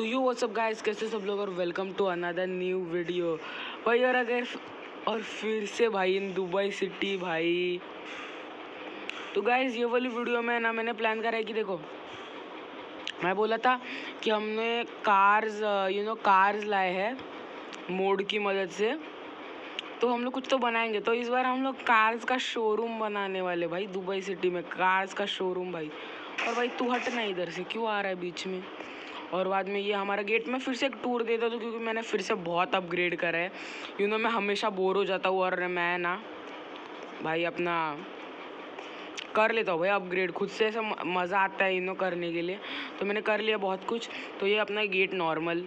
तो you WhatsApp guys कैसे सब लोग और welcome to another new video भाई और अगर, और फिर से भाई इन दुबई सिटी भाई। तो गाइस ये वाली वीडियो में ना मैंने प्लान करा है कि देखो, मैं बोला था कि हमने कार्स यू नो कार्स लाए हैं, मोड की मदद से। तो हम लोग कुछ तो बनाएँगे। तो इस बार हम लोग कार्स का शोरूम बनाने वाले भाई, दुबई सिटी में कार्स का शोरूम भाई। और भाई तू हटना इधर से, क्यों आ रहा है बीच में? और बाद में ये हमारा गेट में फिर से एक टूर देता हूँ क्योंकि मैंने फिर से बहुत अपग्रेड करा है। यू नो मैं हमेशा बोर हो जाता हूँ और मैं ना भाई अपना कर लेता हूँ भाई अपग्रेड खुद से, ऐसा मज़ा आता है इनो करने के लिए। तो मैंने कर लिया बहुत कुछ। तो ये अपना गेट नॉर्मल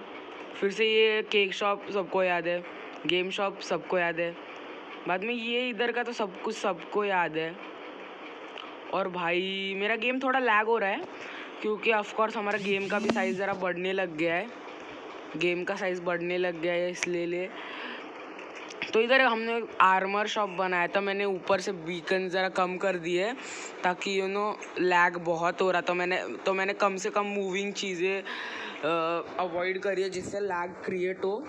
फिर से ये केक शॉप सबको याद है। गेम शॉप सबको याद है। बाद में ये इधर का तो सब कुछ सबको याद है। और भाई मेरा गेम थोड़ा लैग हो रहा है। क्योंकि ऑफकोर्स हमारा गेम का भी साइज़ ज़रा बढ़ने लग गया है। गेम का साइज़ बढ़ने लग गया है इसलिए लिए। तो इधर हमने आर्मर शॉप बनाया था, मैंने ऊपर से बीकन ज़रा कम कर दिए ताकि यू नो लैग बहुत हो रहा था। मैंने तो मैंने कम से कम मूविंग चीज़ें अवॉइड करी है जिससे लैग क्रिएट हो।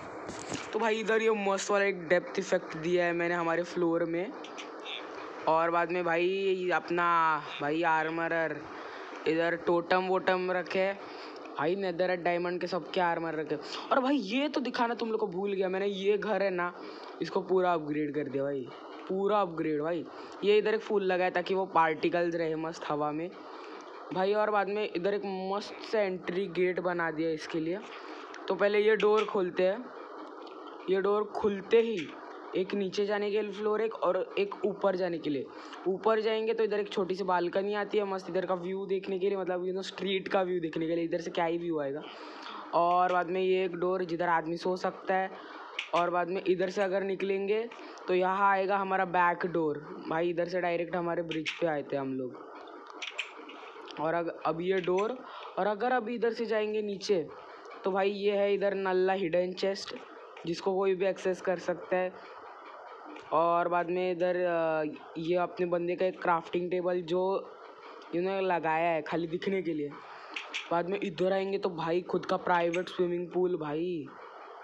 तो भाई इधर ये मस्त वाला एक डेप्थ इफ़ेक्ट दिया है मैंने हमारे फ्लोर में। और बाद में भाई अपना, भाई आर्मरर इधर टोटम वोटम रखे भाई नेदर डायमंड के सबके आर्मर रखे। और भाई, ये तो दिखाना तुम लोग को भूल गया। मैंने ये घर है ना, इसको पूरा अपग्रेड कर दिया भाई। पूरा अपग्रेड भाई। ये इधर एक फूल लगाया ताकि वो पार्टिकल्स रहे मस्त हवा में। भाई, और बाद में इधर एक मस्त से एंट्री गेट बना दिया इसके लिए। तो पहले ये डोर खोलते हैं। ये डोर खुलते ही एक नीचे जाने के लिए फ्लोर, एक और एक ऊपर जाने के लिए। ऊपर जाएँगे तो इधर एक छोटी सी बालकनी आती है, मस्त इधर का व्यू देखने के लिए मतलब यू नो स्ट्रीट का व्यू देखने के लिए। इधर से क्या ही व्यू आएगा। और बाद में ये एक डोर जिधर आदमी सो सकता है। और बाद में इधर से अगर निकलेंगे तो यहाँ आएगा हमारा बैक डोर भाई, इधर से डायरेक्ट हमारे ब्रिज पे आए थे हम लोग। और अगर अब ये डोर और अगर अभी इधर से जाएँगे नीचे तो भाई ये है इधर नल्ला हिडन चेस्ट जिसको कोई भी एक्सेस कर सकता है। और बाद में इधर ये अपने बंदे का एक क्राफ्टिंग टेबल जो इन्होंने लगाया है खाली दिखने के लिए। बाद में इधर आएँगे तो भाई खुद का प्राइवेट स्विमिंग पूल भाई।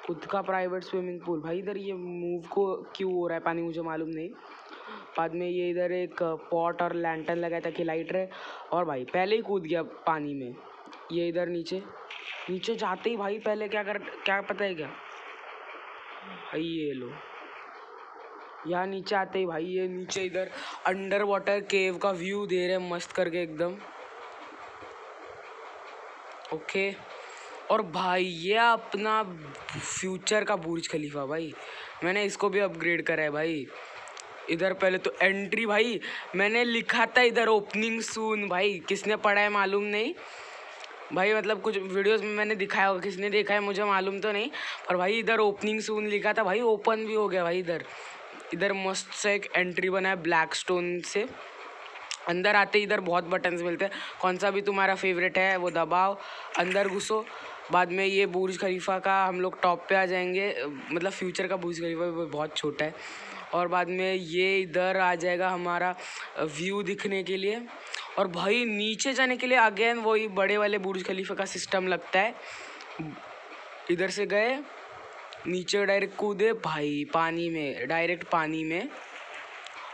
खुद का प्राइवेट स्विमिंग पूल भाई, इधर ये मूव को क्यों हो रहा है पानी मुझे मालूम नहीं। बाद में ये इधर एक पॉट और लैंटन लगाया ताकि लाइट रहे। और भाई पहले ही कूद गया पानी में। ये इधर नीचे नीचे जाते ही भाई पहले क्या कर, क्या पता है क्या? भाई ये लो। यहाँ नीचे आते ही भाई, ये नीचे इधर अंडर वाटर केव का व्यू दे रहे हैं मस्त करके एकदम। ओके और भाई, ये अपना फ्यूचर का बुर्ज खलीफा भाई। मैंने इसको भी अपग्रेड करा है भाई। इधर पहले तो एंट्री भाई, मैंने लिखा था इधर ओपनिंग सून भाई। किसने पढ़ा है मालूम नहीं? भाई मतलब कुछ वीडियोस में मैंने दिखाया होगा, किसने देखा है मुझे मालूम तो नहीं। पर भाई, इधर ओपनिंग सून लिखा था भाई ओपन भी हो गया भाई इधर। इधर मस्त सा एक एंट्री बना है ब्लैक स्टोन से। अंदर आते इधर बहुत बटन्स मिलते हैं। कौन सा भी तुम्हारा फेवरेट है, वो दबाओ, अंदर घुसो। बाद में ये बुर्ज खलीफा का हम लोग टॉप पे आ जाएँगे। मतलब फ्यूचर का बुर्ज खलीफा भी बहुत छोटा है। और बाद में ये इधर आ जाएगा हमारा व्यू दिखने के लिए। और भाई नीचे जाने के लिए अगेन वही बड़े वाले बुर्ज खलीफा का सिस्टम लगता है। इधर से गए। नीचे डायरेक्ट कूदे, भाई, पानी में, डायरेक्ट पानी में।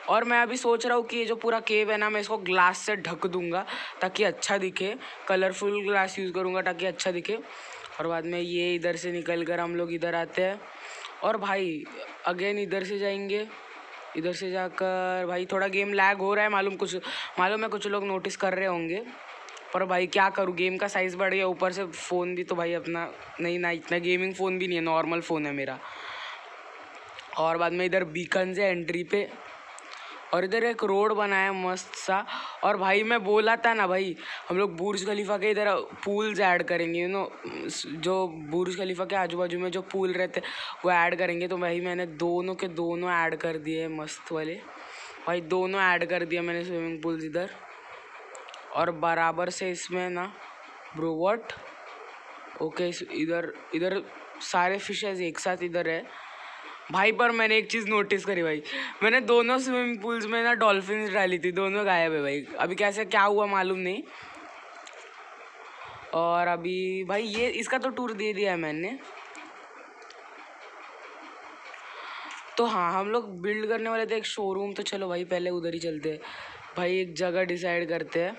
और मैं अभी सोच रहा हूँ कि ये जो पूरा केव है ना, मैं इसको ग्लास से ढक दूँगा, ताकि अच्छा दिखे। कलरफुल ग्लास यूज़ करूँगा ताकि अच्छा दिखे। और बाद में ये इधर से निकल कर हम लोग इधर आते हैं। और भाई अगेन इधर से जाएँगे। इधर से जाकर, भाई, थोड़ा गेम लैग हो रहा है, मालूम कुछ, मालूम है कुछ लोग नोटिस कर रहे होंगे। पर भाई क्या करूँ? गेम का साइज़ बढ़ गया, ऊपर से फ़ोन भी तो भाई अपना नहीं ना, इतना गेमिंग फ़ोन भी नहीं है नॉर्मल फ़ोन है मेरा। और बाद में इधर बीकन से एंट्री पे, और इधर एक रोड बना है मस्त सा। और भाई मैं बोला था ना भाई, हम लोग बुर्ज खलीफा के इधर पूल्स ऐड करेंगे यू नो जो बुर्ज खलीफा के आजू बाजू में जो पूल रहते, वो ऐड करेंगे। तो भाई मैंने दोनों के दोनों ऐड कर दिए मस्त वाले। भाई दोनों ऐड कर दिया मैंने स्विमिंग पूल्स इधर। और बराबर से इसमें ना ब्रो वॉट ओके इधर इधर सारे फिशेज एक साथ इधर है। भाई, पर मैंने एक चीज़ नोटिस करी भाई। मैंने दोनों स्विमिंग पूल्स में ना डॉल्फिन डाली थी, दोनों गायब है भाई। अभी कैसे, क्या हुआ मालूम नहीं। और अभी, भाई, ये, इसका तो टूर दे दिया है मैंने। तो हाँ हम लोग बिल्ड करने वाले थे एक शोरूम तो चलो भाई, पहले उधर ही चलते हैं। भाई, एक जगह डिसाइड करते हैं।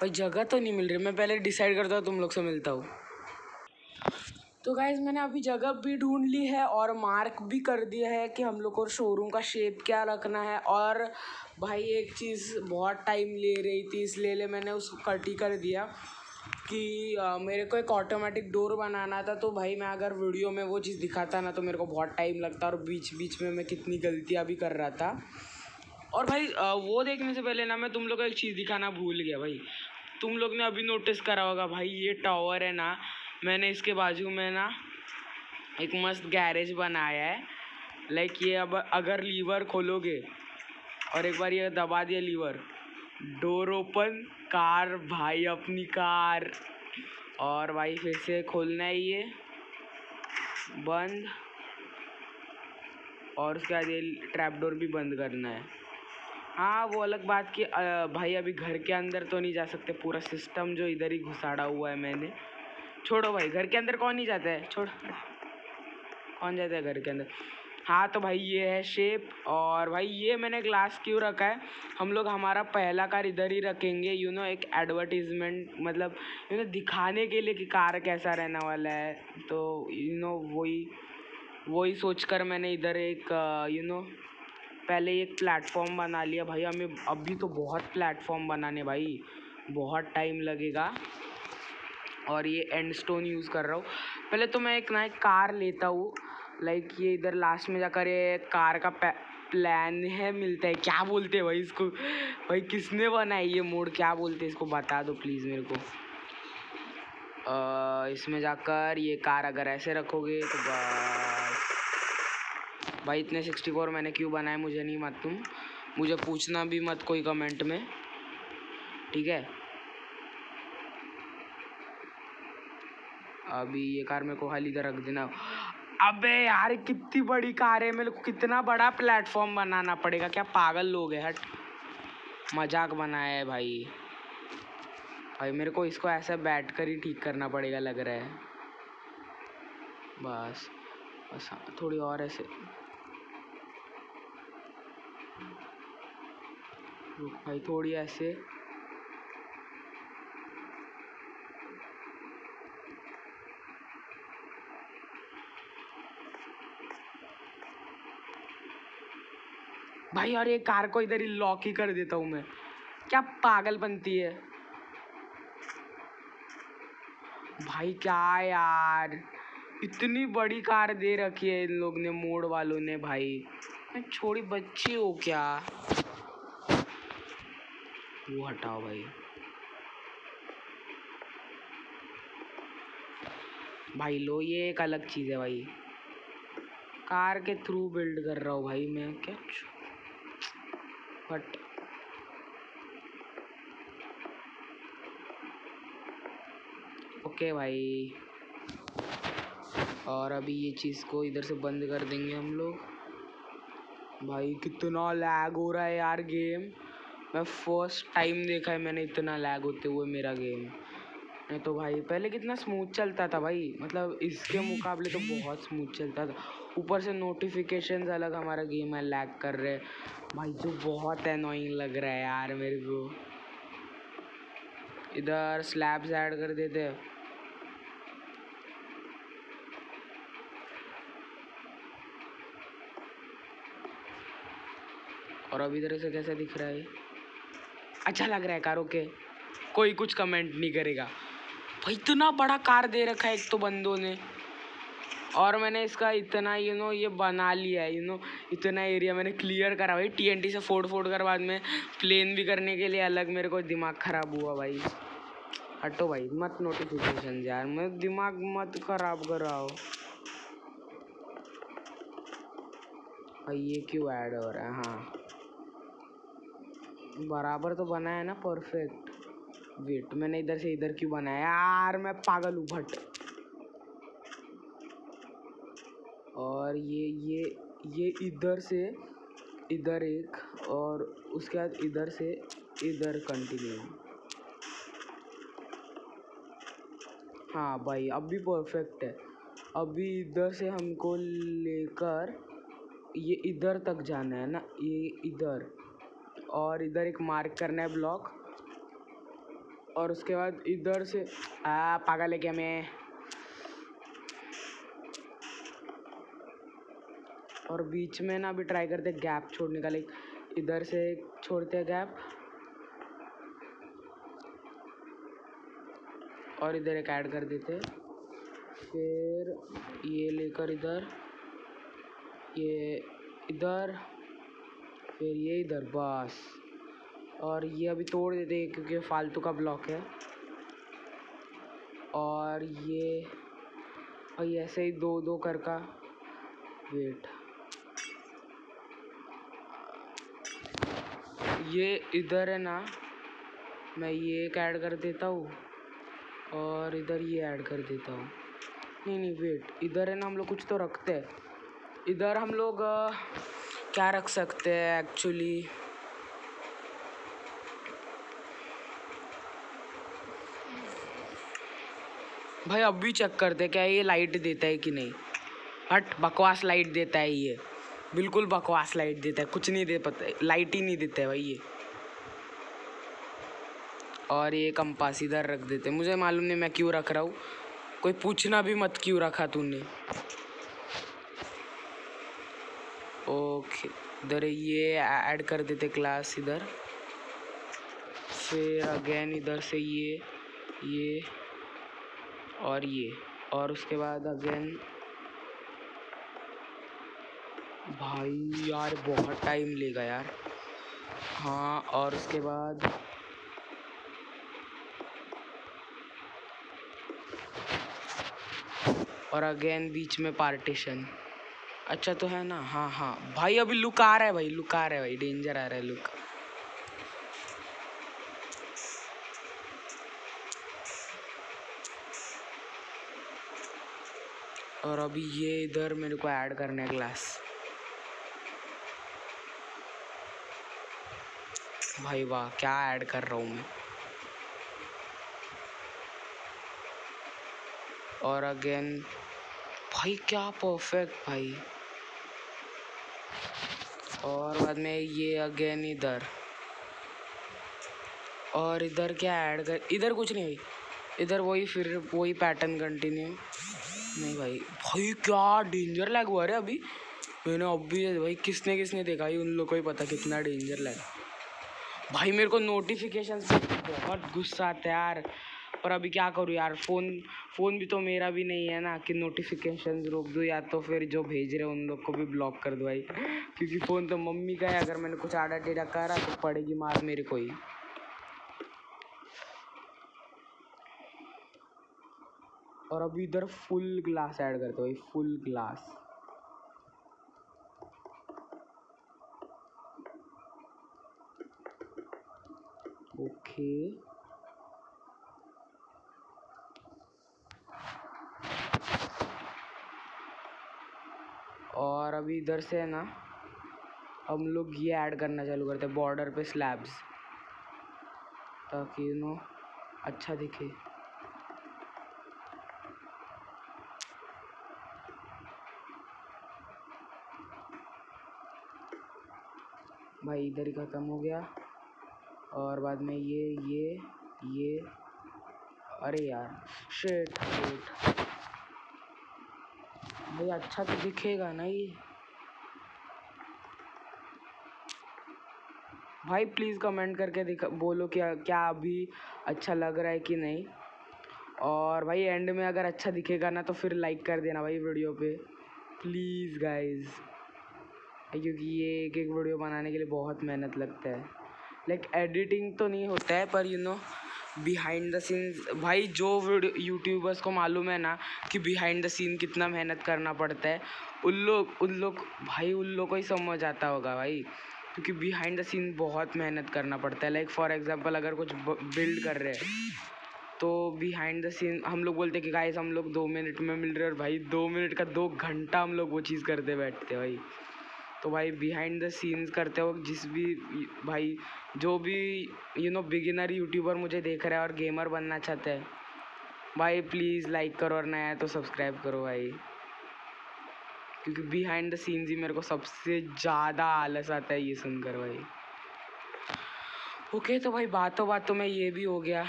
भाई जगह तो नहीं मिल रही। मैं पहले डिसाइड करता हूँ तुम लोग से मिलता हूँ। तो गाइज़ मैंने अभी जगह भी ढूंढ ली है और मार्क भी कर दिया है कि हम लोग को शोरूम का शेप क्या रखना है। और भाई एक चीज़ बहुत टाइम ले रही थी इसलिए ले मैंने उसको कट ही कर दिया कि आ, मेरे को एक ऑटोमेटिक डोर बनाना था। तो भाई मैं अगर वीडियो में वो चीज़ दिखाता ना तो मेरे को बहुत टाइम लगता और बीच बीच में मैं कितनी गलतियाँ भी कर रहा था। और भाई वो देखने से पहले ना मैं तुम लोग को एक चीज़ दिखाना भूल गया भाई। तुम लोग ने अभी नोटिस करा होगा भाई, ये टावर है ना, मैंने इसके बाजू में ना एक मस्त गैरेज बनाया है। लाइक ये अब अगर लीवर खोलोगे, और एक बार ये दबा दिया लीवर डोर ओपन कार भाई अपनी कार और भाई फिर से खोलना है ये, बंद। और उसके बाद ये ट्रैप डोर भी बंद करना है। हाँ वो अलग बात कि भाई अभी घर के अंदर तो नहीं जा सकते। पूरा सिस्टम जो इधर ही घुसाड़ा हुआ है मैंने। छोड़ो भाई, घर के अंदर कौन नहीं जाता है? छोड़। कौन जाता है घर के अंदर? हाँ तो भाई ये है शेप और भाई ये मैंने ग्लास क्यों रखा है? हम लोग हमारा पहला कार इधर ही रखेंगे यू नो एक एडवर्टीजमेंट मतलब यू नो दिखाने के लिए कि कार कैसा रहने वाला है। तो यू नो वही वही सोच कर मैंने इधर एक यू नो पहले एक प्लेटफॉर्म बना लिया। भाई हमें अभी तो बहुत प्लेटफॉर्म बनाने भाई। बहुत टाइम लगेगा। और ये एंड स्टोन यूज़ कर रहा हूँ। पहले तो मैं एक ना एक कार लेता हूँ। लाइक ये इधर लास्ट में जाकर ये कार का प्लान है मिलता है। क्या बोलते हैं भाई इसको? भाई किसने बनाया ये मोड? क्या बोलते हैं इसको? बता दो प्लीज़ मेरे को। आ, इसमें जाकर ये कार अगर ऐसे रखोगे तो भाई इतने सिक्सटी फोर मैंने क्यों बनाए मुझे नहीं मत तुम। मुझे पूछना भी मत कोई कमेंट में। ठीक है? अभी ये कार मेरे को हाल इधर रख देना। अबे यार कितनी बड़ी कार है मेरे को कितना बड़ा प्लेटफॉर्म बनाना पड़ेगा। क्या पागल लोग है हट। मज़ाक बनाया है भाई। भाई मेरे को इसको ऐसे बैठ कर ही ठीक करना पड़ेगा लग रहा है। बस बस हाँ, थोड़ी और ऐसे। भाई, थोड़ी ऐसे। भाई, और ये कार को इधर ही लॉक ही कर देता हूँ मैं। क्या पागल बनती है। भाई, क्या यार। इतनी बड़ी कार दे रखी है इन लोग ने, मोड़ वालों ने भाई। छोड़ी बच्ची हो क्या? वो हटाओ भाई। भाई लो, ये एक अलग चीज़ है भाई। कार के थ्रू बिल्ड कर रहा हूँ भाई मैं, क्या बट ओके भाई। और अभी ये चीज़ को इधर से बंद कर देंगे हम लोग। भाई कितना लैग हो रहा है यार गेम मैं फ़र्स्ट टाइम देखा है, मैंने इतना लैग होते हुए मेरा गेम नहीं तो भाई, पहले कितना स्मूथ चलता था भाई। मतलब इसके मुकाबले तो बहुत स्मूथ चलता था। ऊपर से नोटिफिकेशन अलग हमारा गेम है लैग कर रहे भाई, जो बहुत एनोइंग लग रहा है यार मेरे को। इधर स्लैब्स ऐड कर देते और अब इधर से कैसा दिख रहा है? अच्छा लग रहा है कारों के। कोई कुछ कमेंट नहीं करेगा। भाई इतना बड़ा कार दे रखा है एक तो बंदों ने। और मैंने इसका इतना यू नो ये बना लिया है यू नो इतना एरिया मैंने क्लियर करा। भाई टीएनटी से फोड़ फोड़ कर बाद में प्लेन भी करने के लिए अलग मेरे को दिमाग ख़राब हुआ भाई। हटो भाई, मत नोटिफिकेशन यार, मैं दिमाग मत ख़राब कराओ भाई ये क्यों ऐड हो रहा है? हाँ। बराबर तो बनाया ना परफेक्ट वेट मैंने इधर से इधर क्यों बनाया? यार, मैं पागल हूँ भट और ये ये ये इधर से, इधर एक, और उसके बाद इधर से, इधर कंटिन्यू हाँ भाई, अब भी परफेक्ट है। अभी इधर से हमको लेकर ये इधर तक जाना है ना? ये इधर। और इधर एक मार्क करना है ब्लॉक। और उसके बाद इधर से, आ, पागल है क्या मैं? और बीच में ना अभी ट्राई करते गैप छोड़ने का लाइक इधर से छोड़ते गैप और इधर एक ऐड कर देते फिर ये लेकर इधर, ये इधर। फिर ये इधर, बस। और ये अभी तोड़ देते हैं क्योंकि फालतू का ब्लॉक है। और ये और ये ऐसे ही दो दो कर का। वेट। ये इधर है ना, मैं ये एक ऐड कर देता हूँ। और इधर ये ऐड कर देता हूँ। नहीं नहीं वेट इधर है ना हम लोग कुछ तो रखते हैं। इधर हम लोग क्या रख सकते हैं एक्चुअली भाई, अब भी चेक करते क्या ये लाइट देता है कि नहीं? हट, बकवास लाइट देता है ये। बिल्कुल बकवास लाइट देता है, कुछ नहीं दे पता लाइट ही नहीं देता है भाई ये। और ये कंपास इधर रख देते मुझे मालूम नहीं मैं क्यों रख रहा हूँ। कोई पूछना भी मत क्यों रखा तूने? ओके इधर ये ऐड कर देते क्लास इधर। फिर अगेन इधर से ये ये और ये। और उसके बाद अगेन भाई यार बहुत टाइम लेगा यार। हाँ और उसके बाद और अगेन बीच में पार्टीशन अच्छा तो है ना? हाँ हाँ। भाई, अभी लुक आ रहा है भाई, लुक आ रहा है भाई डेंजर आ रहा है लुक। और अभी ये इधर मेरे को ऐड करना है ग्लास भाई, वाह, क्या ऐड कर रहा हूँ मैं। और अगेन भाई, क्या परफेक्ट भाई। और बाद में ये अगेन इधर। और इधर क्या ऐड कर, इधर कुछ नहीं भाई। इधर वही फिर वही पैटर्न कंटिन्यू नहीं भाई भाई क्या डेंजर लैग हुआ है अभी। मैंने अभी भाई किसने किसने देखा ही, उन लोग को ही पता कितना डेंजर लैग भाई मेरे को नोटिफिकेशन से बहुत गुस्सा आता है यार। पर अभी क्या करूँ यार? फ़ोन फ़ोन भी तो मेरा भी नहीं है ना, कि नोटिफिकेशन रोक दूँ या तो फिर जो भेज रहे उन लोग को भी ब्लॉक कर दो भाई। क्योंकि फ़ोन तो मम्मी का है, अगर मैंने कुछ आडा टेढ़ा करा तो पड़ेगी मार मेरे को ही। और अभी इधर फुल ग्लास ऐड करते भाई फुल ग्लास ओके और अभी इधर से ना, हम लोग ये ऐड करना चालू करते हैं बॉर्डर पे स्लैब्स ताकि यू नो अच्छा दिखे। भाई, इधर ही ख़त्म हो गया, और बाद में ये ये ये, अरे यार शेट शेट भाई अच्छा तो दिखेगा ना ये। भाई प्लीज़ कमेंट करके दिखा, बोलो क्या क्या अभी अच्छा लग रहा है कि नहीं। और भाई एंड में अगर अच्छा दिखेगा ना तो फिर लाइक कर देना भाई वीडियो पे। प्लीज़ गाइज़ क्योंकि ये एक एक वीडियो बनाने के लिए बहुत मेहनत लगता है। लाइक एडिटिंग तो नहीं होता है, पर you know behind the scenes भाई, जो वीडियो यूट्यूबर्स को मालूम है ना, कि बिहाइंड द सीन कितना मेहनत करना पड़ता है, उन लोग उन लोग, भाई, उन लोग को ही समझ आता होगा भाई। क्योंकि बिहाइंड द सीन बहुत मेहनत करना पड़ता है। लाइक फॉर एग्जांपल अगर कुछ बिल्ड कर रहे हैं तो बिहाइंड द सीन हम लोग बोलते हैं कि गाइस हम लोग दो मिनट में मिल रहे और भाई दो मिनट का दो घंटा हम लोग वो चीज़ करते बैठते भाई। तो भाई बिहाइंड द सीन्स करते हो जिस भी भाई, जो भी यू नो बिगिनर यूट्यूबर मुझे देख रहा है और गेमर बनना चाहता है, भाई प्लीज़ लाइक करो और नया तो सब्सक्राइब करो भाई। क्योंकि बिहाइंड द सीन्स ही मेरे को सबसे ज़्यादा आलस आता है ये सुनकर भाई। ओके तो भाई बातों बातों में ये भी हो गया।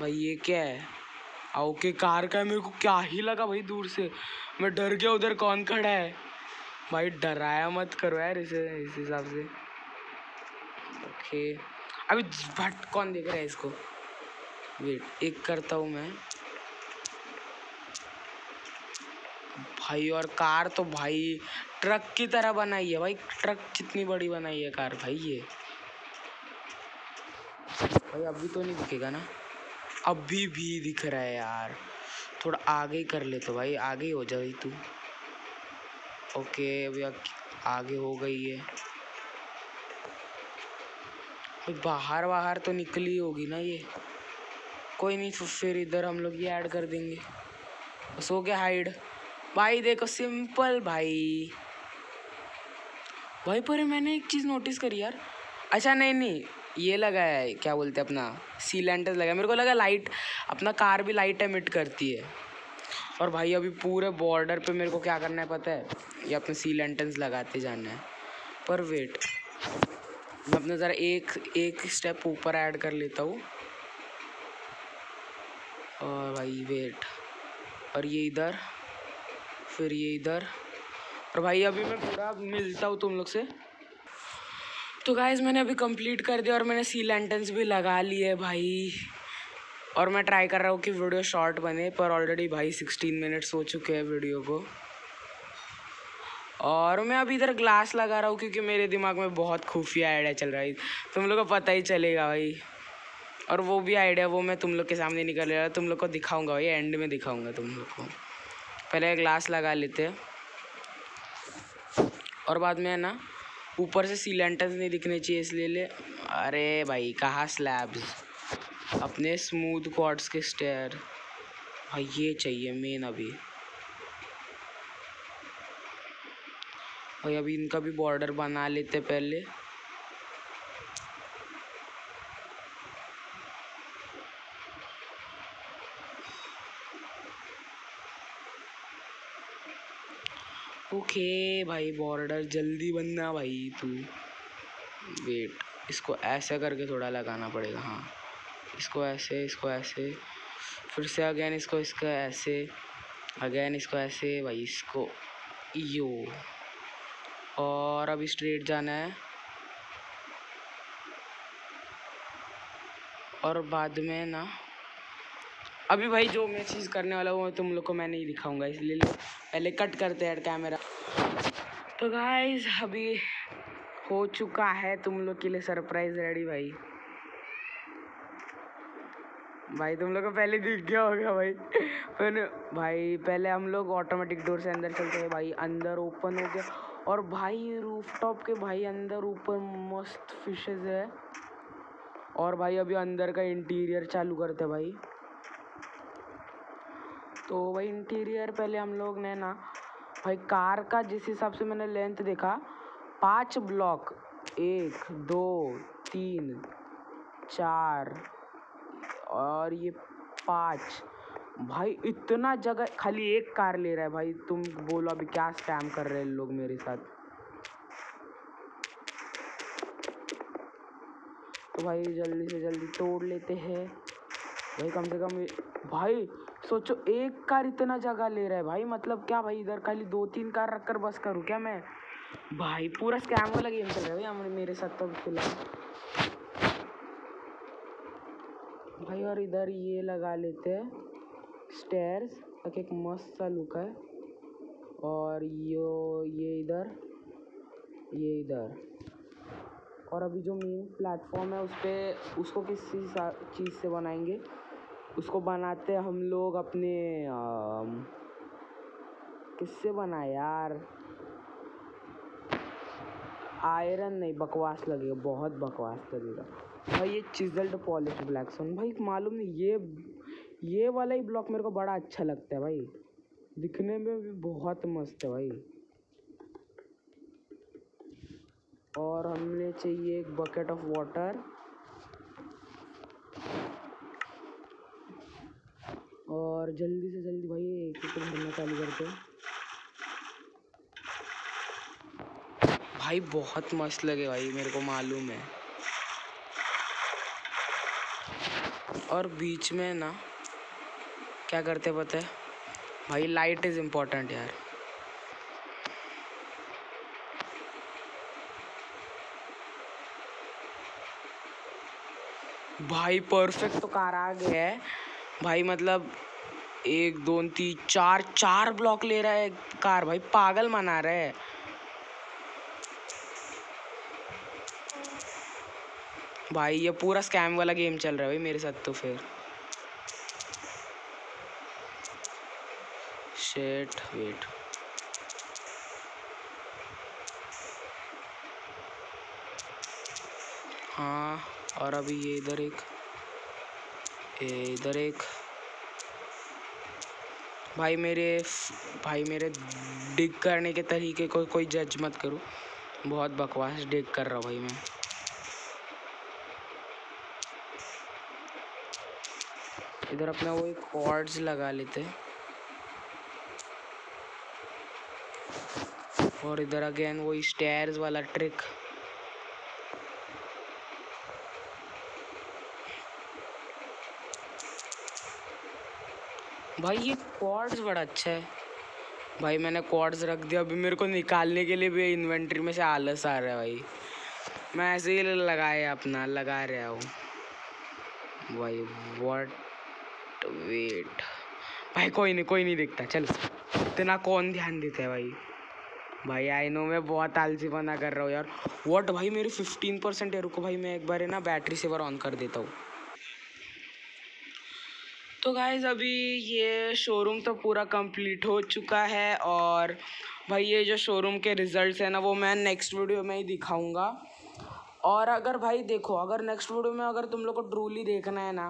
भाई ये क्या है? ओके कार का है, मेरे को क्या ही लगा भाई दूर से। मैं डर गया उधर कौन खड़ा है। भाई डराया मत करो यार इसे, इस हिसाब से। ओके अभी भट कौन देख रहा है इसको? वेट एक करता हूँ मैं। भाई, और कार तो भाई ट्रक की तरह बनाई है भाई। ट्रक कितनी बड़ी बनाई है कार भाई ये। भाई, अभी तो नहीं दिखेगा ना? अभी भी दिख रहा है यार। थोड़ा आगे कर ले तो भाई, आगे ही जाए तू। ओके, अभी आगे हो गई है। भाई, बाहर बाहर तो निकली होगी ना ये। कोई नहीं तो फिर इधर हम लोग ये ऐड कर देंगे। बस हो गया हाइड भाई, देखो सिंपल भाई। भाई, पर मैंने एक चीज़ नोटिस करी यार। अच्छा नहीं नहीं, ये लगाया है, क्या बोलते हैं अपना सी लैंटर्स लगा मेरे को लगा लाइट अपना कार भी लाइट एमिट करती है। और भाई, अभी पूरे बॉर्डर पे मेरे को क्या करना है पता है? ये अपने सी लैंटर्स लगाते जाना है। पर वेट मैं अपना ज़रा एक एक स्टेप ऊपर ऐड कर लेता हूँ। और भाई वेट और ये इधर। फिर ये इधर। और भाई, अभी मैं पूरा मिलता हूँ तुम लोग से। तो गाइज़ मैंने अभी कंप्लीट कर दिया और मैंने सी लेंटेंस भी लगा लिए भाई। और मैं ट्राई कर रहा हूँ कि वीडियो शॉर्ट बने, पर ऑलरेडी भाई सिक्सटीन मिनट्स हो चुके हैं वीडियो को। और मैं अभी इधर ग्लास लगा रहा हूँ क्योंकि मेरे दिमाग में बहुत खुफिया आइडिया चल रहा है। तुम लोग को पता ही चलेगा भाई। और वो भी आइडिया वो मैं तुम लोग के सामने निकल रहा तुम लोग को दिखाऊँगा भाई एंड में दिखाऊँगा तुम लोग को। पहले ग्लास लगा लेते हैं। और बाद में है ना, ऊपर से सीलेंटर्स नहीं दिखने चाहिए, इसलिए ले अरे भाई, कहाँ स्लैब्स अपने स्मूथ क्वाड्स के स्टेयर भाई, ये चाहिए मेन अभी। भाई, अभी इनका भी बॉर्डर बना लेते पहले। ओके भाई बॉर्डर जल्दी बनना भाई तू। वेट इसको ऐसे करके थोड़ा लगाना पड़ेगा हाँ। इसको ऐसे इसको ऐसे, फिर से अगेन इसको इसको ऐसे अगेन इसको ऐसे भाई, इसको। यो। और अब स्ट्रेट जाना है। और बाद में ना अभी भाई जो मैं चीज़ करने वाला हूँ, तुम लोग को मैं नहीं दिखाऊँगा, इसलिए पहले कट करते हैं कैमरा तो गाइस अभी हो चुका है तुम लोग के लिए सरप्राइज़ रेडी भाई। भाई, तुम लोग को पहले दिख गया होगा भाई। फिर भाई, पहले हम लोग ऑटोमेटिक डोर से अंदर चलते हैं भाई, अंदर ओपन हो गया। और भाई रूफ टॉप के भाई अंदर ऊपर मस्त फिशेज है। और भाई, अभी अंदर का इंटीरियर चालू करते भाई। तो भाई इंटीरियर पहले हम लोग ने ना, भाई कार का जिस हिसाब से मैंने लेंथ देखा, पाँच ब्लॉक एक, दो, तीन, चार, और ये पाँच। भाई इतना जगह, खाली एक कार ले रहा है भाई, तुम बोलो अभी क्या स्कैम कर रहे हैं लोग मेरे साथ। तो भाई जल्दी से जल्दी तोड़ लेते हैं। भाई कम से कम भाई सोचो, एक कार इतना जगह ले रहा है भाई मतलब क्या भाई, इधर खाली दो तीन कार रख कर बस करूँ क्या मैं? भाई, पूरा स्कैम वाला गेम चल रहा है भाई मेरे साथ तो फ़िलहाल। भाई, और इधर ये लगा लेते हैं स्टेयर्स तक एक मस्त सा लुक है। और यो, ये इधर ये इधर। और अभी जो मेन प्लेटफॉर्म है, उस पर उसको किस चीज़ से बनाएँगे। उसको बनाते हम लोग अपने किससे बना यार? आयरन नहीं, बकवास लगेगा बहुत बकवास लगेगा भाई, ये चिजल्ड पॉलिश ब्लैक स्टोन भाई, मालूम नहीं, ये ये वाला ही ब्लॉक मेरे को बड़ा अच्छा लगता है भाई। दिखने में भी बहुत मस्त है भाई। और हमने चाहिए एक बकेट ऑफ़ वाटर और जल्दी से जल्दी भाई एक भरना चालू करते हैं। भाई, बहुत मस्त लगे भाई, मेरे को मालूम है। और बीच में ना, क्या करते पता है? भाई लाइट इज़ इम्पोर्टेंट यार। भाई परफेक्ट तो कार आ गया है। भाई मतलब एक दो तीन, चार चार ब्लॉक ले रहा है कार भाई, पागल मना रहा है। भाई ये पूरा स्कैम वाला गेम चल रहा है भाई मेरे साथ तो फिर। शेट वेट हाँ और अभी ये इधर एक इधर एक भाई मेरे भाई मेरे डिग करने के तरीके को, कोई जज मत करो। बहुत बकवास डिग कर रहा भाई मैं। इधर अपना वो एक कॉर्ड्स लगा लेते हैं। और इधर अगेन वो स्टेयर्स वाला ट्रिक भाई, ये कॉर्ड्स बड़ा अच्छा है। भाई, मैंने कॉर्ड्स रख दिया। अभी मेरे को निकालने के लिए भी इन्वेंट्री में से आलस आ रहा है भाई। मैं ऐसे ही लगाया अपना, लगा रहा हूँ। भाई व्हाट वेट भाई, कोई नहीं कोई नहीं दिखता। चल, इतना कौन ध्यान देता है भाई? भाई आई नो मैं बहुत आलसी बना कर रहा हूँ यार। वॉट भाई, मेरी फिफ्टीन परसेंट है रुको भाई मैं एक बार है ना बैटरी सेवर ऑन कर देता हूँ। तो गाइज़ अभी ये शोरूम तो पूरा कंप्लीट हो चुका है और भाई ये जो शोरूम के रिजल्ट्स हैं ना, वो मैं नेक्स्ट वीडियो में ही दिखाऊँगा। और अगर भाई देखो, अगर नेक्स्ट वीडियो में अगर तुम लोग को ट्रूली देखना है ना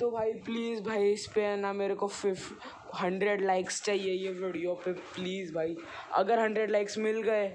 तो भाई प्लीज़ भाई इस पर ना मेरे को फिफ हंड्रेड लाइक्स चाहिए ये वीडियो पे प्लीज़ भाई। अगर हंड्रेड लाइक्स मिल गए